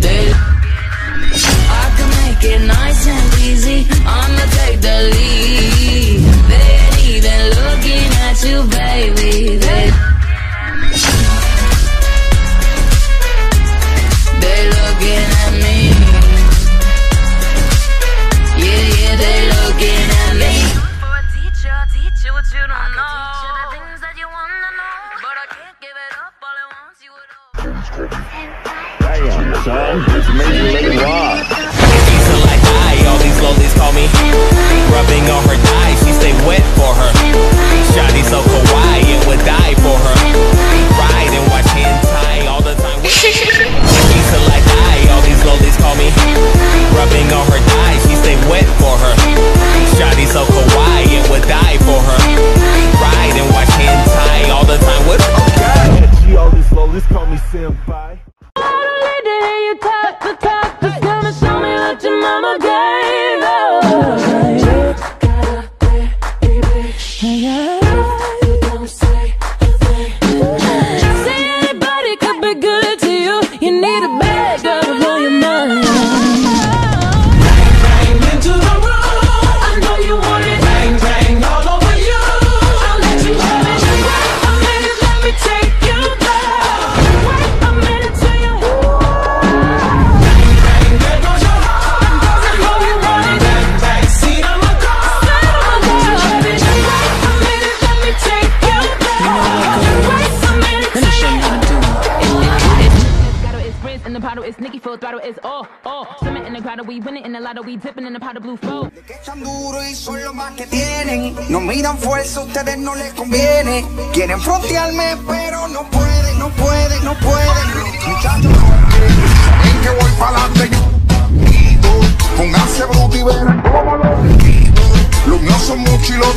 I can make it nice and easy. I'ma take the lead. They ain't even looking at you, baby. Me Rubbing on her thigh, she stay wet for her. Shawty so kawaii and would die for her. Ride and watch hentai all the time. Lisa like I, all these lowlies call me. Rubbing on her thigh, she stay wet for her. Shawty so kawaii and would die for her. Ride and watch hentai all the time. With She all these lowlies call me senpai. Full the. No miran fuerza, ustedes no les conviene. Quieren frontearme, pero no pueden, no pueden, no pueden. Muchachos, en que voy. Quito, Pónganse bruto y verán cómo lo quito. Los míos son muchos y los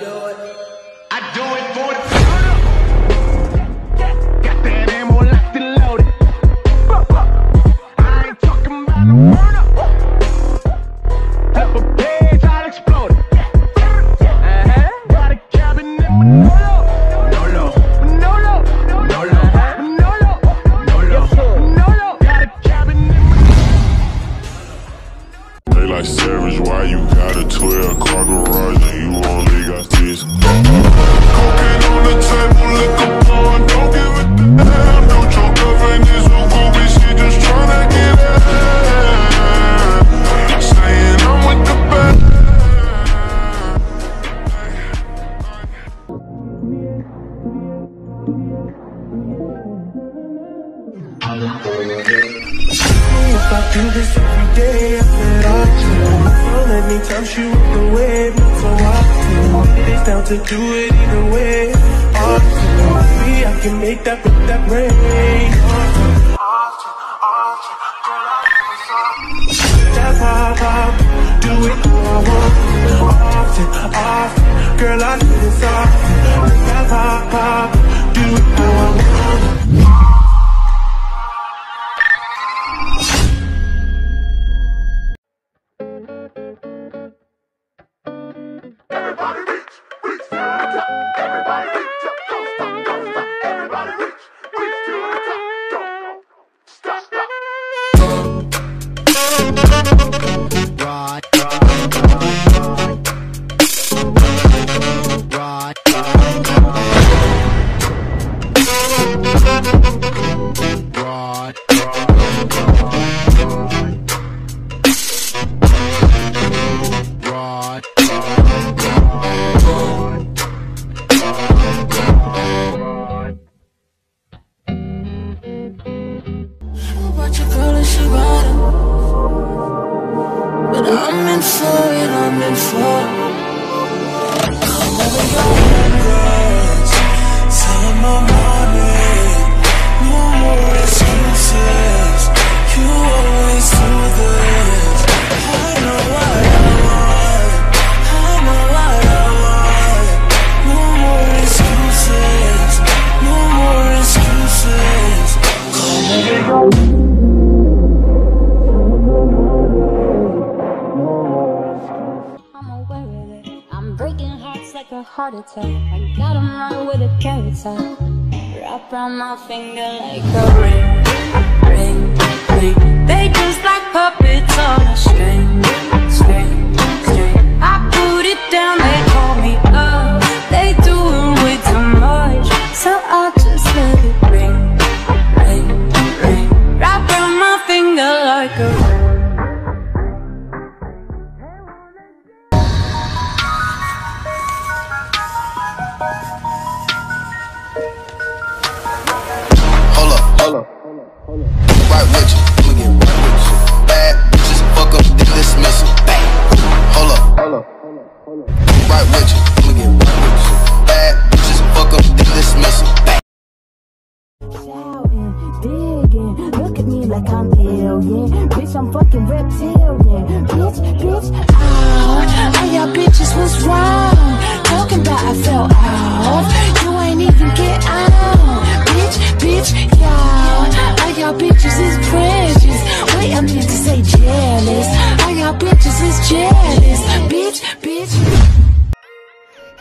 do it, I do it for the so often. It is down to do it either way. Often, I can make that with that rain. That pop pop, do it I want. Often, often, girl I need it often. That breaking hearts like a heart attack. I got them right with a carrot top. Wrap around my finger like a ring, ring, ring. They just like puppets. like I'm alien. Bitch, I'm fucking reptilian. Bitch, bitch, ow. All y'all bitches was wrong. Talking about I fell off. You ain't even get out. Bitch, bitch, y'all. All y'all bitches is precious. Wait, I meant to say jealous. All y'all bitches is jealous. Bitch, bitch.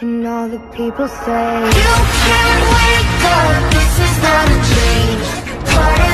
And all the people say You can't wake up, this is not a dream